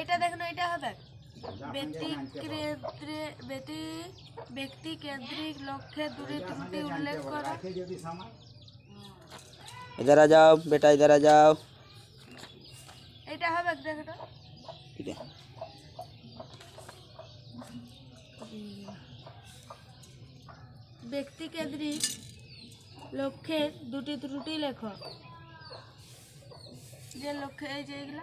এটা দেখুন এটা হবে। ব্যক্তি ব্যক্তি কেন্দ্রিক লক্ষ্যে দূরে ত্রুটি উল্লেখ করা। इधर যাও जाओ बेटा इधर आ এটা হবে দেখো ঠিক আছে ব্যক্তি কেন্দ্রিক লক্ষ্যের দুটি ত্রুটি লেখ। যে লক্ষ্যে এই যে এগুলা